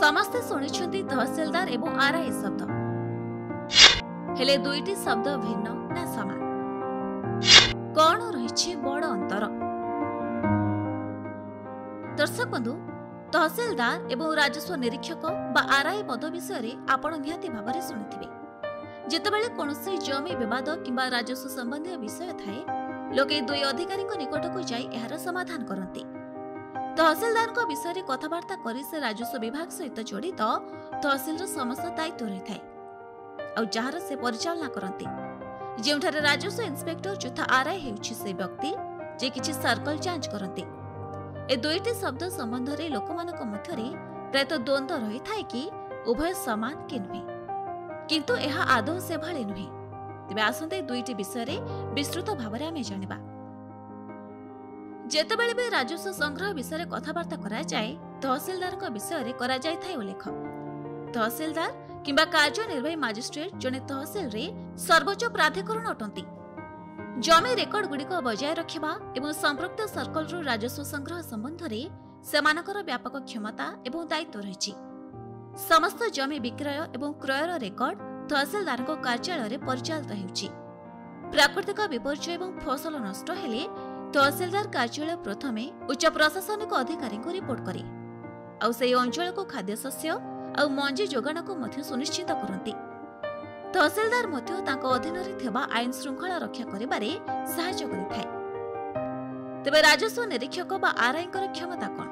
ସମସ୍ତେ ଶୁଣିଛନ୍ତି ତହସିଲଦାର ଏବଂ ଆର୍ଆଇ ଶବ୍ଦ। ହେଲେ ଦୁଇଟି ଶବ୍ଦ ଭିନ୍ନ ନା ସମାନ? କଣ ରହିଛି ବଡ ଅନ୍ତର? ଦର୍ଶକ ବନ୍ଧୁ ତହସିଲଦାର ଏବଂ ରାଜସ୍ୱ ନିରୀକ୍ଷକ ବା ଆର୍ଆଇ ପଦ ବିଷୟରେ ଆପଣ ନିହାତି ଭାବରେ ଶୁଣିଥିବେ। ଯେତେବେଳେ କୌଣସି ଜମି ବିବାଦ କିମ୍ବା ରାଜସ୍ୱ ସମ୍ବନ୍ଧୀୟ ବିଷୟ ଥାଏ ଲୋକେ ଦୁଇ ଅଧିକାରୀଙ୍କ ନିକଟକୁ ଯାଇ ଏହାର ସମାଧାନ କରନ୍ତି। ତହସିଲଦାରଙ୍କ ବିଷୟରେ କଥାବାର୍ତ୍ତା କରି ସେ ରାଜସ୍ୱ ବିଭାଗ ସହିତ ଜଡ଼ିତ ତହସିଲର ସମସ୍ତ ଦାୟିତ୍ୱ ରହିଥାଏ। ଆଉ ଯାହାର ସେ ପରିଚାଳନା କରନ୍ତି। ଯେଉଁଠାରେ ରାଜସ୍ୱ ଇନ୍ସପେକ୍ଟର ଯଥା ଆର୍ଆଇ ହେଉଛି ସେ ବ୍ୟକ୍ତି ଯେ କିଛି ସର୍କଲ ଯାଞ୍ଚ କରନ୍ତି। ଏ ଦୁଇଟି ଶବ୍ଦ ସମ୍ବନ୍ଧରେ ଲୋକମାନଙ୍କ ମଧ୍ୟରେ ପ୍ରାୟତଃ ଦ୍ୱନ୍ଦ୍ୱ ରହିଥାଏ କି ଉଭୟ ସମାନ କି ନୁହେଁ। କିନ୍ତୁ ଏହା ଆଦୌ ସେଭଳି ନୁହେଁ। ତେବେ ଆସନ୍ତେ ଦୁଇଟି ବିଷୟରେ ବିସ୍ତୃତ ଭାବରେ ଆମେ ଜାଣିବା। ଯେତେବେଳେ ବି ରାଜସ୍ୱ ସଂଗ୍ରହ ବିଷୟରେ କଥାବାର୍ତ୍ତା କରାଯାଏ ତହସିଲଦାରଙ୍କ ବିଷୟରେ କରାଯାଇଥାଏ ଉଲ୍ଲେଖ। ତହସିଲଦାର କିମ୍ବା କାର୍ଯ୍ୟନିର୍ବାହୀ ମାଜିଷ୍ଟ୍ରେଟ ଜଣେ ତହସିଲରେ ସର୍ବୋଚ୍ଚ ପ୍ରାଧିକରଣ ଅଟନ୍ତି। ଜମି ରେକର୍ଡଗୁଡ଼ିକ ବଜାୟ ରଖିବା ଏବଂ ସମ୍ପୃକ୍ତ ସର୍କଲରୁ ରାଜସ୍ୱ ସଂଗ୍ରହ ସମ୍ବନ୍ଧରେ ସେମାନଙ୍କର ବ୍ୟାପକ କ୍ଷମତା ଏବଂ ଦାୟିତ୍ୱ ରହିଛି। ସମସ୍ତ ଜମି ବିକ୍ରୟ ଏବଂ କ୍ରୟର ରେକର୍ଡ ତହସିଲଦାରଙ୍କ କାର୍ଯ୍ୟାଳୟରେ ପରିଚାଳିତ ହେଉଛି। ପ୍ରାକୃତିକ ବିପର୍ଯ୍ୟୟ ଏବଂ ଫସଲ ନଷ୍ଟ ହେଲେ ତହସିଲଦାର କାର୍ଯ୍ୟାଳୟ ପ୍ରଥମେ ଉଚ୍ଚ ପ୍ରଶାସନିକ ଅଧିକାରୀଙ୍କୁ ରିପୋର୍ଟ କରେ। ଆଉ ସେହି ଅଞ୍ଚଳକୁ ଖାଦ୍ୟଶସ୍ୟ ଆଉ ମଞ୍ଜି ଯୋଗାଣକୁ ମଧ୍ୟ ସୁନିଶ୍ଚିତ କରନ୍ତି। ତହସିଲଦାର ମଧ୍ୟ ତାଙ୍କ ଅଧୀନରେ ଥିବା ଆଇନ ଶୃଙ୍ଖଳା ରକ୍ଷା କରିବାରେ ସାହାଯ୍ୟ କରିଥାଏ। ତେବେ ରାଜସ୍ୱ ନିରୀକ୍ଷକ ବା ଆର୍ଆଇଙ୍କର କ୍ଷମତା କ'ଣ?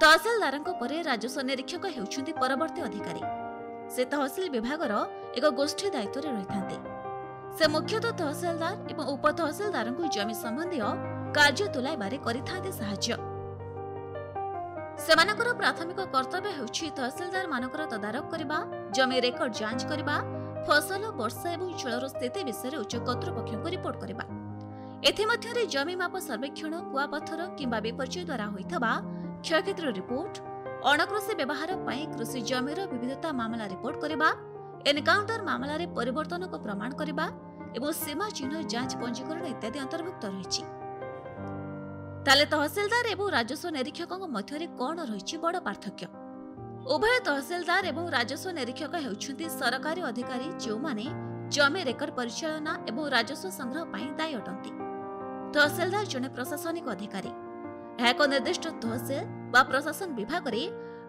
ତହସିଲଦାରଙ୍କ ପରେ ରାଜସ୍ୱ ନିରୀକ୍ଷକ ହେଉଛନ୍ତି ପରବର୍ତ୍ତୀ ଅଧିକାରୀ। ସେ ତହସିଲ ବିଭାଗର ଏକ ଗୋଷ୍ଠୀ ଦାୟିତ୍ୱରେ ରହିଥାନ୍ତି। ସେ ମୁଖ୍ୟତଃ ତହସିଲଦାର ଏବଂ ଉପତହସିଲଦାରଙ୍କୁ ଜମି ସମ୍ବନ୍ଧୀୟ କାର୍ଯ୍ୟ ତୁଲାଇବାରେ କରିଥାନ୍ତି ସାହାଯ୍ୟ। ସେମାନଙ୍କର ପ୍ରାଥମିକ କର୍ତ୍ତବ୍ୟ ହେଉଛି ତହସିଲଦାର ମାନଙ୍କର ତଦାରଖ କରିବା ଜମି ରେକର୍ଡ ଯାଞ୍ଚ କରିବା ଫସଲ ବର୍ଷା ଏବଂ ଜଳର ସ୍ଥିତି ବିଷୟରେ ଉଚ୍ଚ କର୍ତ୍ତୃପକ୍ଷଙ୍କୁ ରିପୋର୍ଟ କରିବା। ଏଥିମଧ୍ୟରେ ଜମି ମାପ ସର୍ବେକ୍ଷଣ କୁଆପଥର କିମ୍ବା ବିପର୍ଯ୍ୟୟ ଦ୍ୱାରା ହୋଇଥିବା କ୍ଷୟକ୍ଷତିର ରିପୋର୍ଟ ଅଣକୃଷି ବ୍ୟବହାର ପାଇଁ କୃଷି ଜମିର ବିବିଧତା ମାମଲା ରିପୋର୍ଟ କରିବା ଏନକାଉଣ୍ଟର ମାମଲାରେ ପରିବର୍ତ୍ତନକୁ ପ୍ରମାଣ କରିବା ଏବଂ ସୀମା ଚିହ୍ନ ଯାଞ୍ଚ ପଞ୍ଜୀକରଣ ଇତ୍ୟାଦି ଅନ୍ତର୍ଭୁକ୍ତ ରହିଛି ତାହେଲେ ତହସିଲଦାର ଏବଂ ରାଜସ୍ୱ ନିରୀକ୍ଷକଙ୍କ ମଧ୍ୟରେ କ'ଣ ରହିଛି ବଡ଼ ପାର୍ଥକ୍ୟ ଉଭୟ ତହସିଲଦାର ଏବଂ ରାଜସ୍ୱ ନିରୀକ୍ଷକ ହେଉଛନ୍ତି ସରକାରୀ ଅଧିକାରୀ ଯେଉଁମାନେ ଜମି ରେକର୍ଡ ପରିଚାଳନା ଏବଂ ରାଜସ୍ୱ ସଂଗ୍ରହ ପାଇଁ ଦାୟୀ ଅଟନ୍ତି ତହସିଲଦାର ଜଣେ ପ୍ରଶାସନିକ ଅଧିକାରୀ ଏହା ଏକ ନିର୍ଦ୍ଦିଷ୍ଟ ତହସିଲ ବା ପ୍ରଶାସନ ବିଭାଗରେ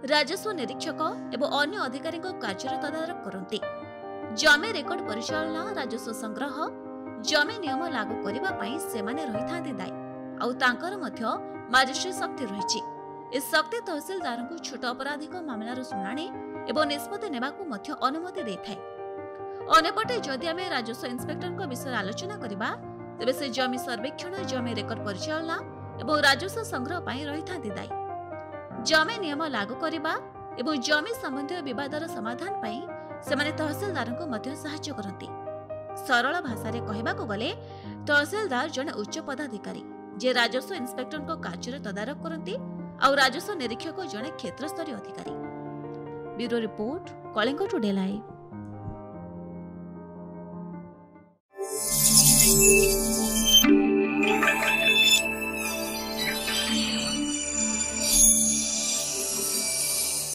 ରାଜସ୍ୱ ନିରୀକ୍ଷକ ଏବଂ ଅନ୍ୟ ଅଧିକାରୀଙ୍କ କାର୍ଯ୍ୟର ତଦାରଖ କରନ୍ତି। ଜମି ରେକର୍ଡ ପରିଚାଳନା ରାଜସ୍ୱ ସଂଗ୍ରହ ଜମି ନିୟମ ଲାଗୁ କରିବା ପାଇଁ ସେମାନେ ରହିଥାନ୍ତି ଦାୟୀ। ଆଉ ତାଙ୍କର ମଧ୍ୟ ମାଜିଷ୍ଟ୍ରେଟ ଶକ୍ତି ରହିଛି। ଏ ଶକ୍ତି ତହସିଲଦାରଙ୍କୁ ଛୋଟ ଅପରାଧିକ ମାମଲାର ଶୁଣାଣି ଏବଂ ନିଷ୍ପତ୍ତି ନେବାକୁ ମଧ୍ୟ ଅନୁମତି ଦେଇଥାଏ। ଅନ୍ୟପଟେ ଯଦି ଆମେ ରାଜସ୍ୱ ଇନ୍ସପେକ୍ଟରଙ୍କ ବିଷୟରେ ଆଲୋଚନା କରିବା ତେବେ ସେ ଜମି ସର୍ବେକ୍ଷଣ ଜମି ରେକର୍ଡ ପରିଚାଳନା ଏବଂ ରାଜସ୍ୱ ସଂଗ୍ରହ ପାଇଁ ରହିଥାନ୍ତି ଦାୟୀ। ଜମି ନିୟମ ଲାଗୁ କରିବା ଏବଂ ଜମି ସମ୍ବନ୍ଧୀୟ ବିବାଦର ସମାଧାନ ପାଇଁ ସେମାନେ ତହସିଲଦାରଙ୍କୁ ମଧ୍ୟ ସାହାଯ୍ୟ କରନ୍ତି। ସରଳ ଭାଷାରେ କହିବାକୁ ଗଲେ ତହସିଲଦାର ଜଣେ ଉଚ୍ଚ ପଦାଧିକାରୀ ଯିଏ ରାଜସ୍ୱ ଇନ୍ସପେକ୍ଟରଙ୍କ କାର୍ଯ୍ୟର ତଦାରଖ କରନ୍ତି ଆଉ ରାଜସ୍ୱ ନିରୀକ୍ଷକ ଜଣେ କ୍ଷେତ୍ରସ୍ତରୀୟ ଅଧିକାରୀ। Bureau report Kalinga today live.